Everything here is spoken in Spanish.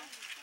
Gracias.